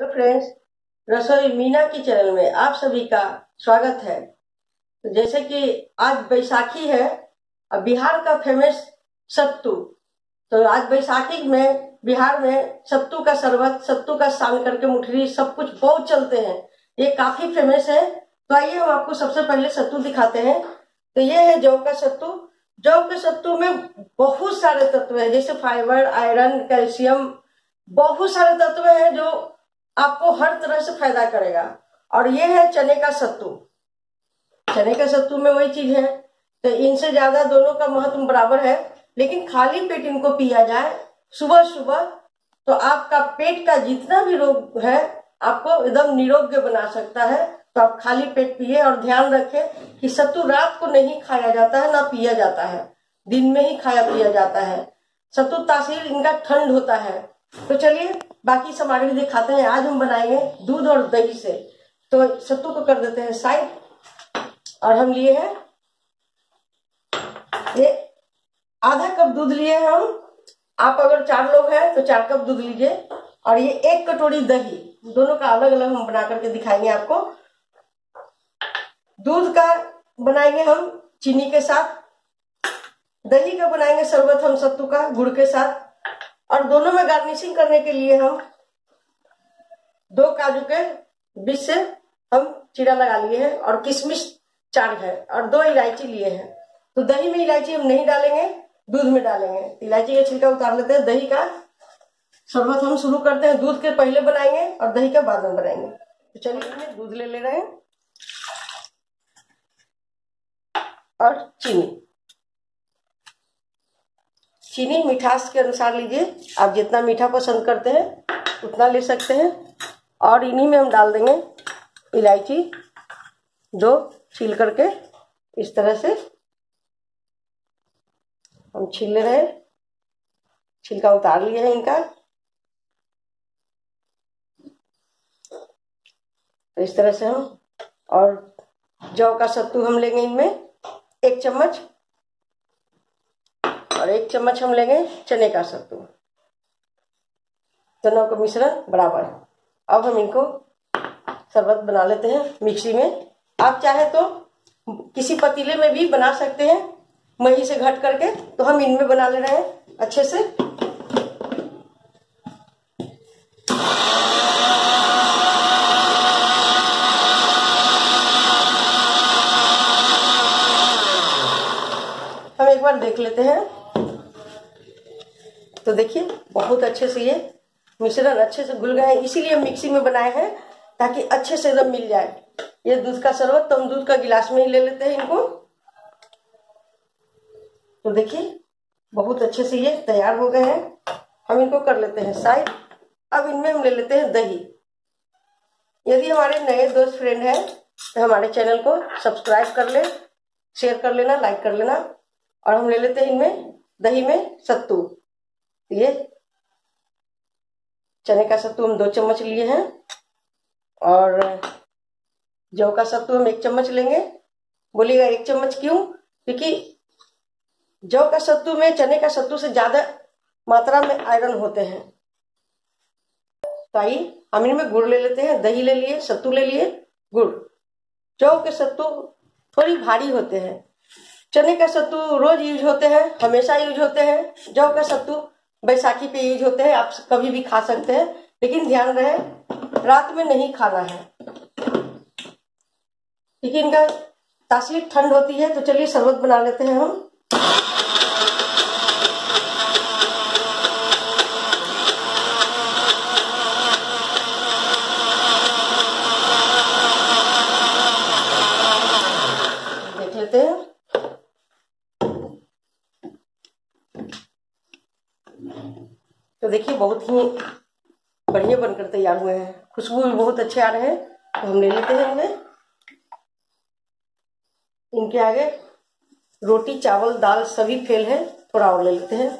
Hello friends रसोई मीना की channel में आप सभी का स्वागत है। तो जैसे कि आज बैसाखी है और बिहार का फ़ेमस सत्तू। तो आज बैसाखी में, बिहार में सत्तू का शरबत, सत्तू का सान करके मुठरी, सब कुछ बहुत चलते हैं। ये काफ़ी फ़ेमस है। तो आइए हम आपको सबसे पहले सत्तू दिखाते हैं। तो ये है जौ का सत्तू। जौ के सत्तू में बहुत सारे तत्व है, जैसे फाइबर, आयरन, कैल्शियम, बहुत सारे तत्व हैं जो आपको हर तरह से फ़ायदा करेगा। और ये है चने का सत्तू। चने का सत्तू में वही चीज़ है। तो इनसे ज़्यादा दोनों का महत्व बराबर है। लेकिन खाली पेट इनको पिया जाए, सुबह सुबह तो आपका पेट का जितना भी रोग है, आपको एकदम निरोग्य बना सकता है। तो आप खाली पेट पिए और ध्यान रखें कि सत्तू रात को नहीं खाया जाता है, ना पिया जाता है। दिन में ही खाया पिया जाता है। सत्तू तासीर इनका ठंड होता है। तो चलिए, बाकी सामग्री दिखाते हैं। आज हम बनाएँगे दूध और दही से। तो सत्तू को कर देते हैं साइड। और हम लिए हैं, ये आधा कप दूध लिए हैं हम। आप अगर चार लोग हैं तो चार कप दूध लीजिए। और ये एक कटोरी दही, दोनों का अलग अलग हम बना करके दिखाएँगे आपको। दूध का बनाएँगे हम चीनी के साथ। दही का बनाएँगे शरबत हम सत्तू का, गुड़ के साथ। और दोनों में गार्निशिंग करने के लिए हम दो काजू के बीच से हम चीरा लगा लिए हैं और किशमिश चार है और दो इलायची लिए हैं। तो दही में इलायची हम नहीं डालेंगे, दूध में डालेंगे। इलायची का छिलका उतार लेते हैं, दही का शरबत हम शुरू करते हैं, दूध के पहले बनाएँगे और दही का बाद में बनाएँगे। तो चलिए दूध ले ले रहे हैं और चीनी। चीनी मिठास के अनुसार लीजिए। आप जितना मीठा पसंद करते हैं, उतना ले सकते हैं। और इन्हीं में हम डाल देंगे इलायची जो छील करके। इस तरह से हम छील ले रहे। हैं छिलका उतार लिए हैं इनका। तो इस तरह से हम, और जौ का सत्तू हम लेंगे इनमें। एक चम्मच और एक चम्मच हम लेंगे चने का सत्तू दोनों का मिश्रण बराबर। अब हम इनको शरबत बना लेते हैं मिक्सी में। आप चाहे तो किसी पतीले में भी बना सकते हैं। मही से घट करके तो हम इनमें बना ले रहे हैं अच्छे से। हम एक बार देख लेते हैं। तो देखिए, बहुत अच्छे से ये मिश्रण अच्छे से घुल गए हैं। इसीलिए मिक्सी में बनाए हैं ताकि अच्छे से एकदम मिल जाए। ये दूध का शरबत तो हम दूध का गिलास में ही ले लेते हैं इनको। तो देखिए, बहुत अच्छे से ये तैयार हो गए हैं। हम इनको कर लेते हैं साइड। अब इनमें हम ले लेते हैं दही। यदि हमारे नए दोस्त फ्रेंड हैं तो हमारे चैनल को सब्सक्राइब कर ले शेयर कर लेना लाइक कर लेना। और हम ले लेते हैं इनमें दही में सत्तू। ये चने का सत्तू हम दो चम्मच लिए हैं और जौ का सत्तू हम एक चम्मच लेंगे। बोलिएगा एक चम्मच क्यों? क्योंकि जौ का सत्तू में चने का सत्तू से ज़्यादा मात्रा में आयरन होते हैं। तो हम इनमें गुड़ ले लेते हैं, दही ले लिए, सत्तू ले लिए, गुड़। जौ के सत्तू थोड़ी भारी होते हैं। चने का सत्तू रोज यूज़ होते हैं, हमेशा यूज़ होते हैं। जौ का सत्तू बैसाखी पे यूज़ होते हैं, आप कभी भी खा सकते हैं, लेकिन ध्यान रहे, रात में नहीं खाना है। क्योंकि इनका तासीर ठंड होती है तो चलिए शरबत बना लेते हैं हम देख लेते हैं तो देखिए, बहुत ही बढ़िया बनकर तैयार हुए हैं। खुशबू भी बहुत अच्छे आ रहे हैं तो हम ले लेते हैं इन्हें इनके आगे रोटी, चावल, दाल सभी फेल है, थोड़ा और ले लेते हैं।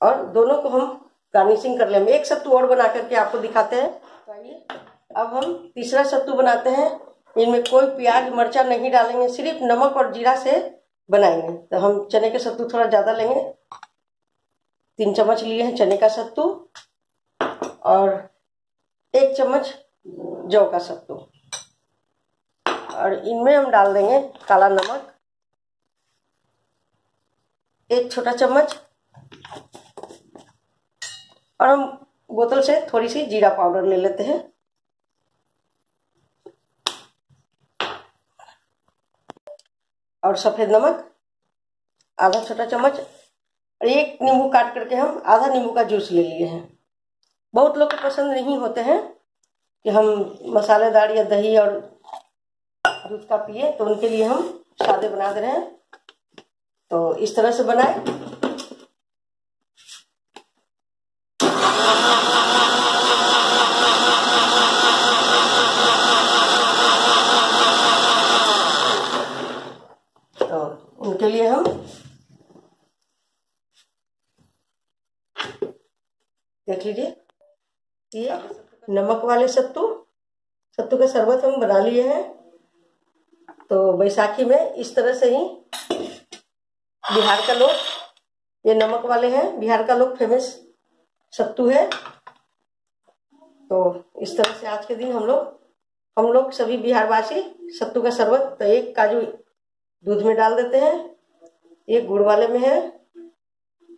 और दोनों को हम गार्निशिंग कर लेंगे एक सत्तू और बना करके आपको दिखाते हैं। तो आइए, अब हम तीसरा सत्तू बनाते हैं। इनमें कोई प्याज, मर्चा नहीं डालेंगे, सिर्फ़ नमक और जीरा से बनाएँगे। तो हम चने के सत्तू थोड़ा ज़्यादा लेंगे। तीन चम्मच लिए हैं चने का सत्तू और एक चम्मच जौ का सत्तू। और इनमें हम डाल देंगे काला नमक, एक छोटा चम्मच, और हम बोतल से थोड़ी सी जीरा पाउडर ले लेते हैं। और सफ़ेद नमक, आधा छोटा चम्मच और एक नींबू काट करके हम आधा नींबू का जूस ले लिए हैं। बहुत लोग को पसंद नहीं होते हैं कि हम मसालेदार या दही और दूध का पिए तो उनके लिए हम सादे बना दे रहे हैं। तो इस तरह से बनाए तो उनके लिए हम देख लीजिए। ये नमक वाले सत्तू सत्तू का शरबत हम बना लिए हैं। तो बैसाखी में इस तरह से ही बिहार का लोग, ये नमक वाले हैं, बिहार का लोग फ़ेमस सत्तू है। तो इस तरह से आज के दिन हम लोग हम लोग सभी बिहारवासी सत्तू का शरबत तो एक काजू दूध में डाल देते हैं। एक गुड़ वाले में है,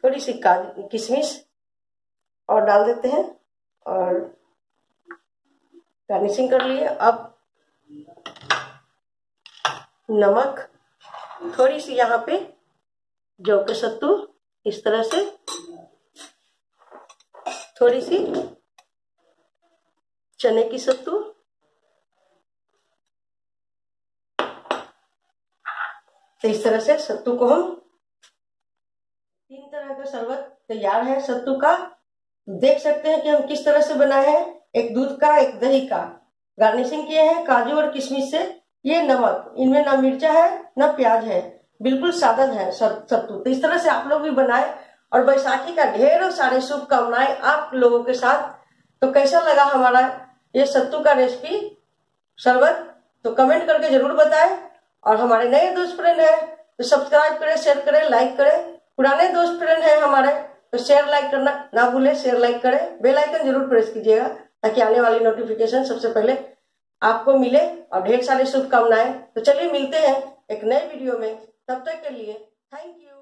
थोड़ी सी काजू किशमिश और डाल देते हैं और गार्निशिंग कर लिए। अब नमक, थोड़ी सी यहाँ पे जौ के सत्तू, इस तरह से थोड़ी सी चने की सत्तू। तो इस तरह से सत्तू को हम तीन तरह का शरबत तैयार है। सत्तू का देख सकते हैं कि हम किस तरह से बनाए हैं। एक दूध का, एक दही का। गार्निशिंग किए हैं काजू और किशमिश से। ये नमक, इनमें ना मिर्चा है, ना प्याज है। बिल्कुल सादा है सत्तू। तो इस तरह से आप लोग भी बनाए और बैसाखी का ढेरों सारे शुभकामनाएँ आप लोगों के साथ। तो कैसा लगा हमारा ये सत्तू का रेसिपी शरबत? तो कमेंट करके ज़रूर बताएँ। और हमारे नए दोस्त फ्रेंड है तो सब्सक्राइब करें शेयर करें लाइक करें। पुराने दोस्त फ्रेंड है हमारे। तो शेयर लाइक करना ना भूले शेयर लाइक करें। बेल आइकन ज़रूर प्रेस कीजिएगा ताकि आने वाली नोटिफिकेशन सबसे पहले आपको मिले और ढेर सारी शुभकामनाएँ। तो चलिए मिलते हैं एक नए वीडियो में। तब तक के लिए थैंक यू